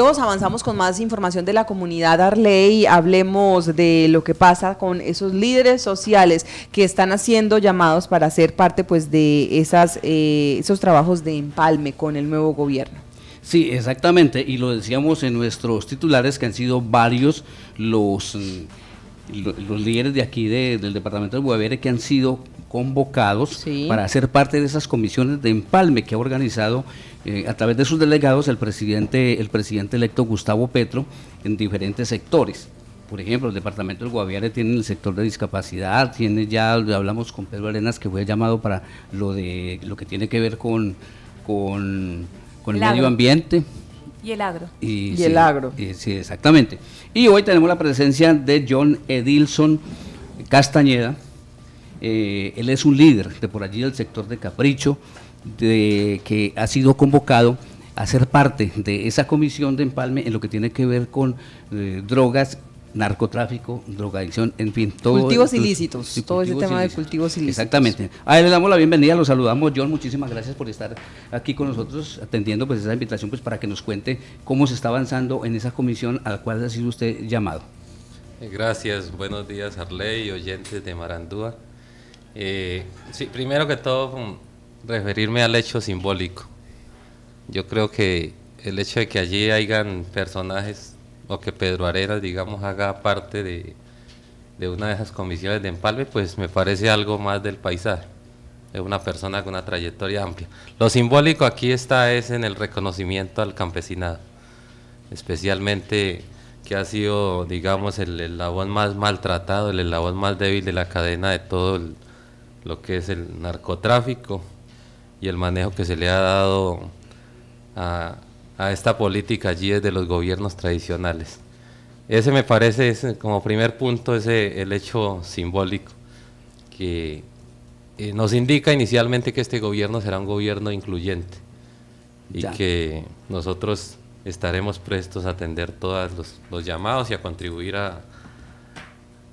avanzamos con más información de la comunidad Arley, hablemos de lo que pasa con esos líderes sociales que están haciendo llamados para ser parte pues de esas, eh, esos trabajos de empalme con el nuevo gobierno. Sí, exactamente, y lo decíamos en nuestros titulares que han sido varios los, mm, los líderes de aquí del departamento de Guaviare que han sido convocados para ser parte de esas comisiones de empalme que ha organizado eh, a través de sus delegados el presidente, el presidente electo Gustavo Petro en diferentes sectores. Por ejemplo, el departamento del Guaviare tiene el sector de discapacidad, tiene ya, hablamos con Pedro Arenas que fue llamado para lo de lo que tiene que ver con, con, el, medio ambiente. Y el agro. Y, el agro. sí, exactamente. Y hoy tenemos la presencia de John Edilson Castañeda. Eh, él es un líder de por allí del sector de Capricho de, que ha sido convocado a ser parte de esa comisión de empalme en lo que tiene que ver con eh, drogas narcotráfico, drogadicción, en fin, todo. Cultivos ilícitos, todo ese tema de cultivos ilícitos. Exactamente. A él le damos la bienvenida, lo saludamos, John, muchísimas gracias por estar aquí con nosotros, atendiendo pues esa invitación pues para que nos cuente cómo se está avanzando en esa comisión a la cual ha sido usted llamado. Gracias, buenos días Arley, oyentes de Marandúa. Eh, sí, primero que todo, referirme al hecho simbólico. Yo creo que el hecho de que allí hayan personajes o que Pedro Arenas, digamos, haga parte de, una de esas comisiones de empalme, pues me parece algo más del paisaje. Es una persona con una trayectoria amplia. Lo simbólico aquí está es en el reconocimiento al campesinado, especialmente que ha sido, digamos, el eslabón más maltratado, el eslabón más débil de la cadena de todo lo que es el narcotráfico, y el manejo que se le ha dado a, esta política allí desde los gobiernos tradicionales. Ese me parece como primer punto ese el hecho simbólico que eh, nos indica inicialmente que este gobierno será un gobierno incluyente y que nosotros estaremos prestos a atender todos los, los llamados y a contribuir a,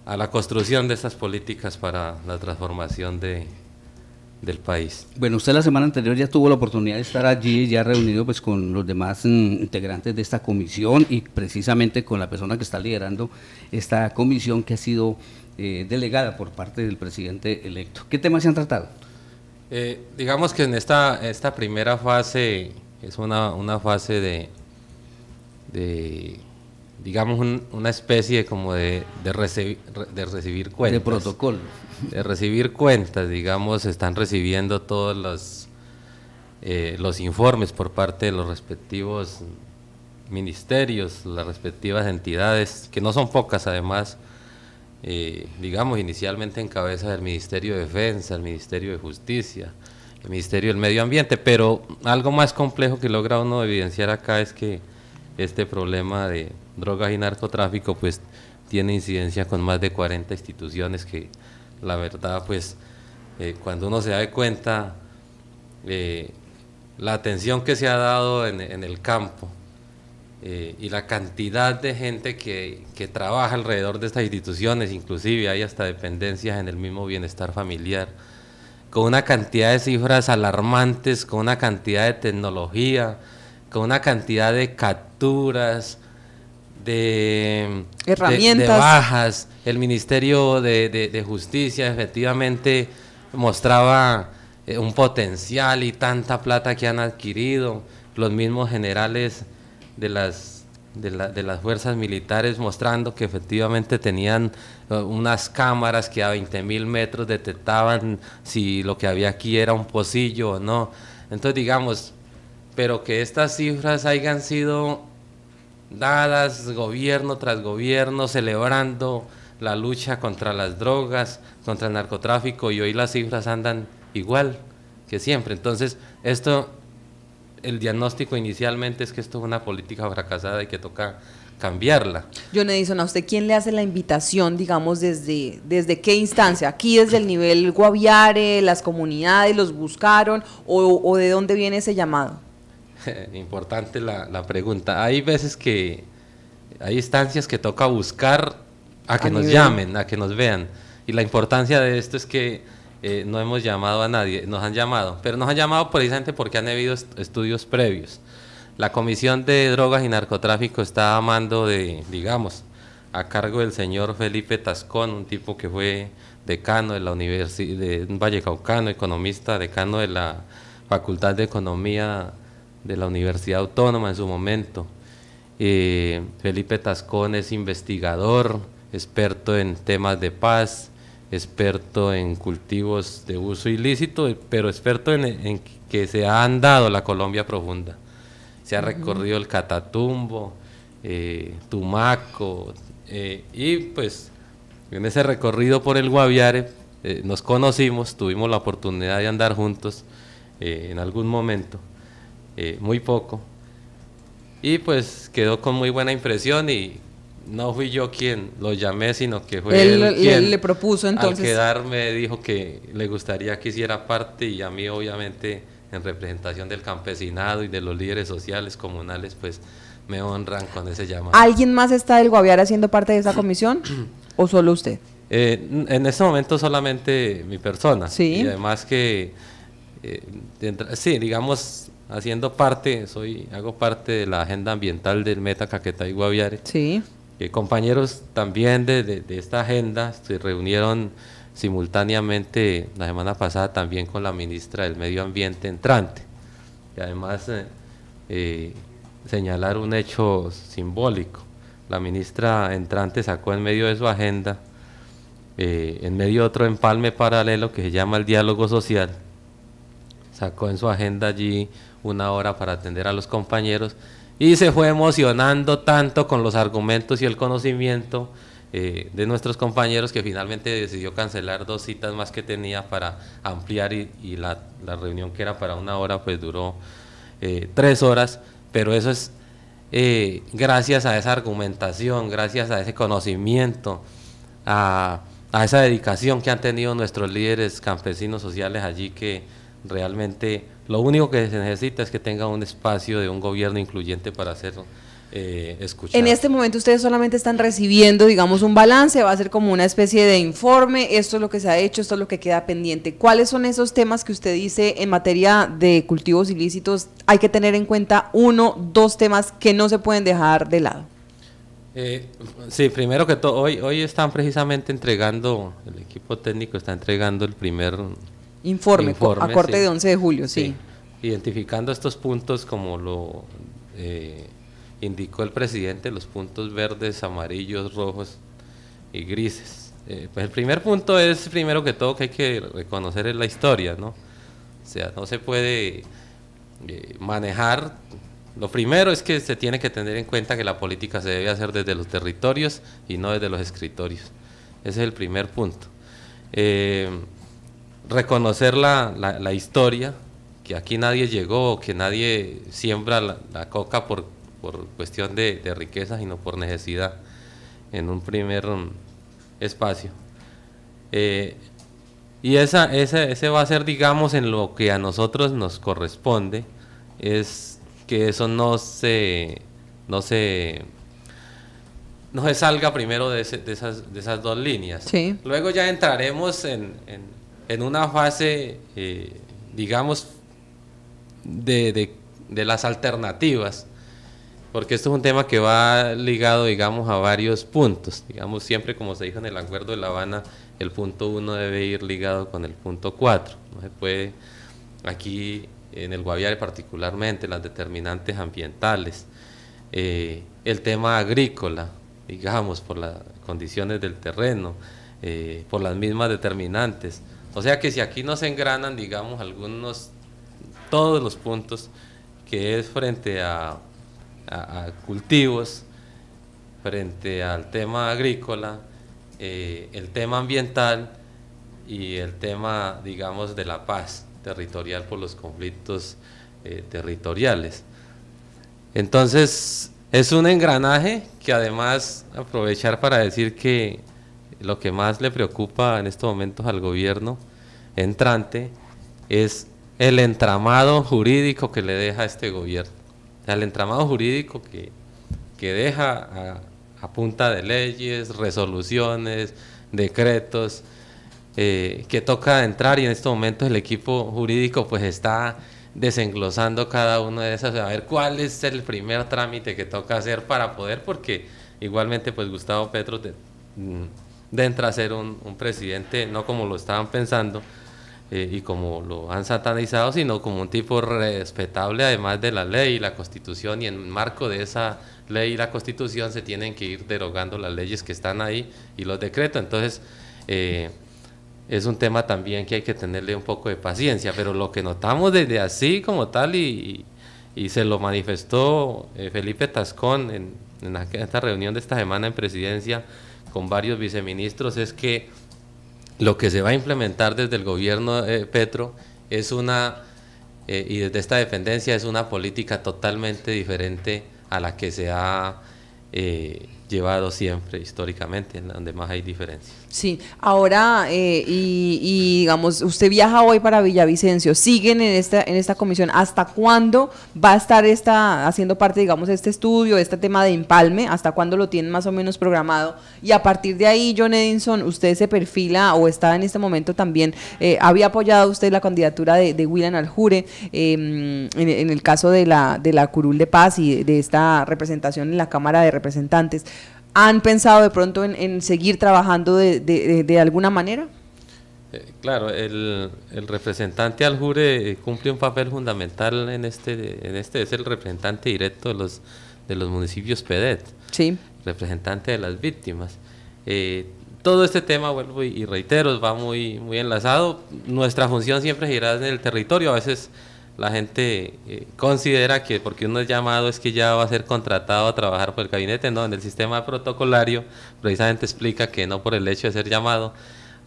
a la construcción de estas políticas para la transformación de, del país. Bueno, usted la semana anterior ya tuvo la oportunidad de estar allí, ya reunido pues con los demás mm, integrantes de esta comisión y precisamente con la persona que está liderando esta comisión que ha sido eh, delegada por parte del presidente electo. ¿Qué temas se han tratado? Eh, digamos que en esta, esta primera fase es una, una fase de, de digamos, una especie como de, de, recibir, de recibir cuentas. De protocolo. De recibir cuentas, digamos, están recibiendo todos los, eh, los informes por parte de los respectivos ministerios, las respectivas entidades, que no son pocas además, eh, digamos, inicialmente en cabeza del Ministerio de Defensa, el Ministerio de Justicia, el Ministerio del Medio Ambiente, pero algo más complejo que logra uno evidenciar acá es que este problema de drogas y narcotráfico pues tiene incidencia con más de 40 instituciones que la verdad pues eh, cuando uno se da cuenta eh, la atención que se ha dado en, el campo eh, y la cantidad de gente que, que, trabaja alrededor de estas instituciones, inclusive hay hasta dependencias en el mismo bienestar familiar, con una cantidad de cifras alarmantes, con una cantidad de tecnología, con una cantidad de capturas, de herramientas, de, bajas. El Ministerio de, Justicia efectivamente mostraba eh, un potencial y tanta plata que han adquirido. Los mismos generales de las, de, de las fuerzas militares mostrando que efectivamente tenían eh, unas cámaras que a 20 mil metros detectaban si lo que había aquí era un pocillo o no. Entonces, digamos, pero que estas cifras hayan sido dadas gobierno tras gobierno, celebrando la lucha contra las drogas, contra el narcotráfico, y hoy las cifras andan igual que siempre. Entonces, esto, el diagnóstico inicialmente es que esto es una política fracasada y que toca cambiarla. John Edison, ¿a usted quién le hace la invitación, digamos, desde, desde qué instancia? ¿Aquí desde el nivel Guaviare, las comunidades los buscaron o, o de dónde viene ese llamado? Importante la, pregunta. Hay veces que hay instancias que toca buscar a que nos llamen, a que nos vean. Y la importancia de esto es que eh, no hemos llamado a nadie, nos han llamado, pero nos han llamado precisamente porque han habido estudios previos. la Comisión de Drogas y Narcotráfico está a mando de, digamos, a cargo del señor Felipe Tascón, un tipo que fue decano de la Universidad de Vallecaucano, economista, decano de la Facultad de Economía de la Universidad Autónoma en su momento. Eh, Felipe Tascón es investigador, experto en temas de paz, experto en cultivos de uso ilícito, pero experto en, que se ha andado la Colombia profunda. Se ha recorrido el Catatumbo, eh, Tumaco, eh, y pues en ese recorrido por el Guaviare nos conocimos, tuvimos la oportunidad de andar juntos en algún momento, muy poco, y pues quedó con muy buena impresión y no fui yo quien lo llamé, sino que fue él, quien le propuso entonces. Al quedarme dijo que le gustaría que hiciera parte y a mí obviamente en representación del campesinado y de los líderes sociales comunales, pues me honran con ese llamado. ¿Alguien más está del Guaviare haciendo parte de esa comisión o solo usted? Eh, en este momento solamente mi persona. Sí. Y además que, eh, sí, digamos, haciendo parte, soy, hago parte de la agenda ambiental del Meta Caquetá y Guaviare. Sí compañeros también de, esta agenda se reunieron simultáneamente la semana pasada también con la ministra del Medio Ambiente entrante. Y además eh, eh, señalar un hecho simbólico. La ministra entrante sacó en medio de su agenda, eh, en medio de otro empalme paralelo que se llama el diálogo social, sacó en su agenda allí una hora para atender a los compañeros y se fue emocionando tanto con los argumentos y el conocimiento eh, de nuestros compañeros que finalmente decidió cancelar dos citas más que tenía para ampliar y, la, reunión que era para una hora pues duró eh, tres horas, pero eso es eh, gracias a esa argumentación, gracias a ese conocimiento, a, a esa dedicación que han tenido nuestros líderes campesinos sociales allí que realmente lo único que se necesita es que tenga un espacio de un gobierno incluyente para hacerlo. Eh, en este momento ustedes solamente están recibiendo, digamos, un balance, va a ser como una especie de informe, esto es lo que se ha hecho, esto es lo que queda pendiente. ¿Cuáles son esos temas que usted dice en materia de cultivos ilícitos? Hay que tener en cuenta uno, dos temas que no se pueden dejar de lado. Eh, sí, primero que todo, hoy, hoy están precisamente entregando, el equipo técnico está entregando el primer Informe, a corte de 11 de julio, sí. Identificando estos puntos como lo eh, indicó el presidente, los puntos verdes, amarillos, rojos y grises. Eh, pues el primer punto es, primero que todo, que hay que reconocer la historia, ¿no? O sea, no se puede eh, manejar. Lo primero es que se tiene que tener en cuenta que la política se debe hacer desde los territorios y no desde los escritorios. Ese es el primer punto reconocer la, la, historia, que aquí nadie llegó, que nadie siembra la, coca por, por cuestión de, de, riqueza, sino por necesidad en un primer um, espacio. Eh, y esa, ese, ese va a ser, digamos, en lo que a nosotros nos corresponde, es que eso no se, no se, no se salga primero de, de, esas, de esas dos líneas. Luego ya entraremos en, en una fase, eh, digamos, de, las alternativas, porque esto es un tema que va ligado, digamos, a varios puntos. Digamos, siempre como se dijo en el Acuerdo de La Habana, el punto uno debe ir ligado con el punto cuatro. No se puede, aquí en el Guaviare particularmente, las determinantes ambientales, eh, el tema agrícola, digamos, por las condiciones del terreno, eh, por las mismas determinantes, o sea que si aquí no se engranan, digamos, algunos, todos los puntos, que es frente a, cultivos, frente al tema agrícola, eh, el tema ambiental y el tema, digamos, de la paz territorial por los conflictos eh, territoriales. Entonces, es un engranaje que además aprovechar para decir que lo que más le preocupa en estos momentos al gobierno entrante es el entramado jurídico que le deja este gobierno. el entramado jurídico que, que deja a, punta de leyes, resoluciones, decretos, eh, que toca entrar y en estos momentos el equipo jurídico pues está desenglosando cada una de esas, a ver cuál es el primer trámite que toca hacer para poder, porque igualmente pues Gustavo Petro mm, entra a ser un, presidente, no como lo estaban pensando eh, y como lo han satanizado, sino como un tipo respetable además de la ley y la constitución y en marco de esa ley y la constitución se tienen que ir derogando las leyes que están ahí y los decretos. Entonces, eh, es un tema también que hay que tenerle un poco de paciencia, pero lo que notamos desde así como tal y, se lo manifestó eh, Felipe Tascón en, esta reunión de esta semana en presidencia con varios viceministros es que lo que se va a implementar desde el gobierno de Petro es una, eh, y desde esta dependencia es una política totalmente diferente a la que se ha eh, llevado siempre históricamente, en donde más hay diferencias. Sí, ahora, eh, y, digamos, usted viaja hoy para Villavicencio, siguen en esta, en esta comisión, ¿hasta cuándo va a estar esta, haciendo parte, digamos, de este estudio, este tema de empalme? ¿Hasta cuándo lo tienen más o menos programado? Y a partir de ahí, John Edinson, ¿usted se perfila o está en este momento también, eh, había apoyado usted la candidatura de, de William Aljure em, en, el caso de la, de la Curul de Paz y de esta representación en la Cámara de Representantes? ¿Han pensado de pronto en, seguir trabajando de, alguna manera? Eh, claro, el, representante al jure eh, cumple un papel fundamental en este, en este es el representante directo de los, de los municipios PEDET, sí. representante de las víctimas. Eh, todo este tema, vuelvo y, reitero, va muy, muy enlazado. Nuestra función siempre girará en el territorio, a veces la gente eh, considera que porque uno es llamado es que ya va a ser contratado a trabajar por el gabinete, no, en el sistema protocolario precisamente explica que no por el hecho de ser llamado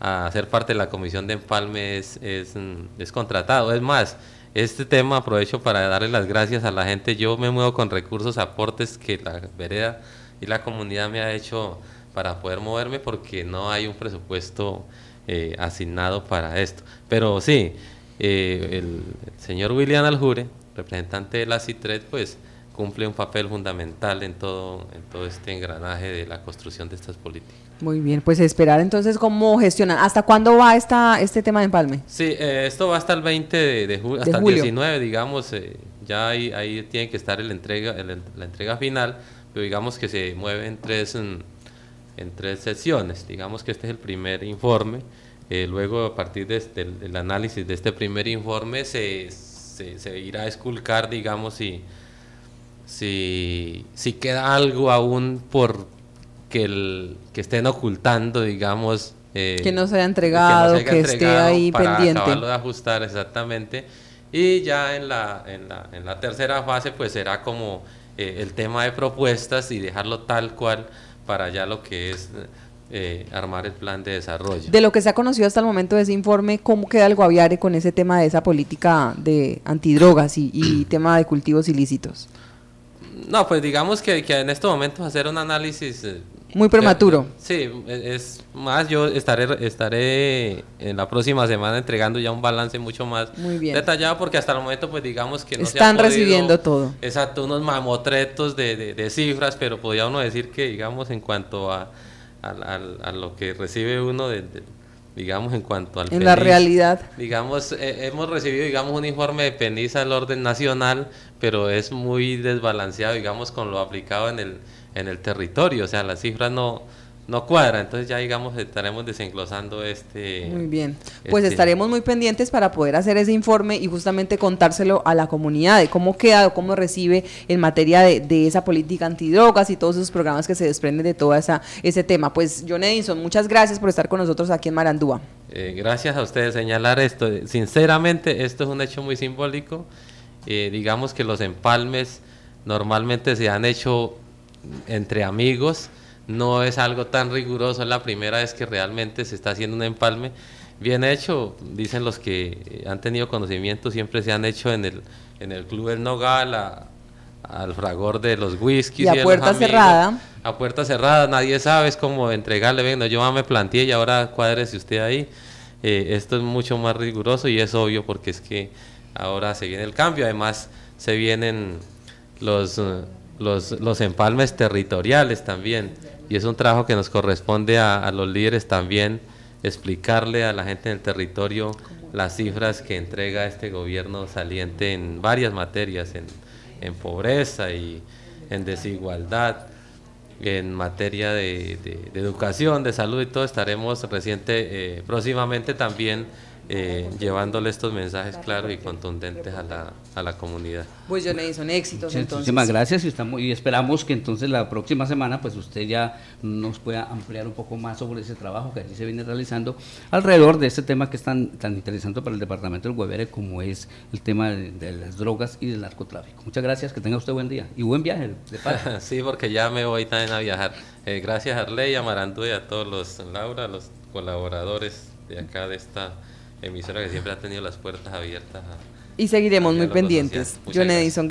a ser parte de la comisión de empalme es, es, mm, contratado. Es más, este tema aprovecho para darle las gracias a la gente. Yo me muevo con recursos, aportes que la vereda y la comunidad me ha hecho para poder moverme porque no hay un presupuesto eh, asignado para esto. Pero sí, eh, el, señor William Aljure, representante de la CITRED, pues cumple un papel fundamental en todo, en todo este engranaje de la construcción de estas políticas. Muy bien, pues esperar entonces cómo gestionan. ¿Hasta cuándo va esta, este tema de empalme? Sí, eh, esto va hasta el 20 de, julio, hasta el 19, digamos, eh, ya ahí, ahí tiene que estar el entrega, la entrega final, pero digamos que se mueve en tres, en, en tres sesiones. Digamos que este es el primer informe eh, luego, a partir de este, del análisis de este primer informe, se, se, irá a esculcar, digamos, si, si, si, queda algo aún por que, el, que estén ocultando, digamos. Eh, que no se haya entregado, que, esté ahí para pendiente. Acabarlo de ajustar exactamente. Y ya en la, en la, en la tercera fase, pues será como eh, el tema de propuestas y dejarlo tal cual para ya lo que es eh, armar el plan de desarrollo. De lo que se ha conocido hasta el momento de ese informe, ¿cómo queda el Guaviare con ese tema de esa política de antidrogas y, tema de cultivos ilícitos? No, pues digamos que, que en estos momentos hacer un análisis... Eh, Muy prematuro. sí, es más, yo estaré, estaré en la próxima semana entregando ya un balance mucho más detallado porque hasta el momento pues digamos que no Están se ha recibiendo todo. Exacto, unos mamotretos de, de, de cifras, pero podría uno decir que digamos en cuanto a a, lo que recibe uno de, digamos en cuanto al en la realidad. digamos eh, hemos recibido digamos un informe de PENISA del orden nacional pero es muy desbalanceado digamos con lo aplicado en el en el territorio. O sea las cifras no no cuadra, entonces ya digamos estaremos desenglosando este... Muy bien, pues este estaremos muy pendientes para poder hacer ese informe y justamente contárselo a la comunidad de cómo queda o cómo recibe en materia de, esa política antidrogas y todos esos programas que se desprenden de todo esa, ese tema. Pues John Edison, muchas gracias por estar con nosotros aquí en Marandúa. Eh, gracias a ustedes señalar esto. Sinceramente, esto es un hecho muy simbólico. Eh, digamos que los empalmes normalmente se han hecho entre amigos, no es algo tan riguroso, es la primera vez que realmente se está haciendo un empalme bien hecho, dicen los que han tenido conocimiento, siempre se han hecho en el, en el Club del Nogal, al fragor de los whiskies. Y a puerta cerrada. A puerta cerrada, nadie sabe, es como entregarle, venga, yo me planteé y ahora cuádrese usted ahí. Eh, esto es mucho más riguroso y es obvio porque es que ahora se viene el cambio, además se vienen los, los, los empalmes territoriales también. Y es un trabajo que nos corresponde a, los líderes también explicarle a la gente en el territorio las cifras que entrega este gobierno saliente en varias materias, en, en pobreza y en desigualdad, en materia de, educación, de salud y todo, estaremos reciente, eh, próximamente también eh, llevándole estos mensajes claros y contundentes a la, a la comunidad. Pues yo son éxitos entonces. Muchísimas gracias y, estamos, y esperamos que entonces la próxima semana pues usted ya nos pueda ampliar un poco más sobre ese trabajo que allí se viene realizando alrededor de este tema que es tan, tan interesante para el departamento del Guevere como es el tema de, las drogas y del narcotráfico. Muchas gracias, que tenga usted buen día y buen viaje de sí, porque ya me voy también a viajar. Eh, gracias a Arley, a Marandú y a todos los, Laura, los colaboradores de acá de esta emisora que siempre ha tenido las puertas abiertas. y seguiremos muy pendientes. John Edison,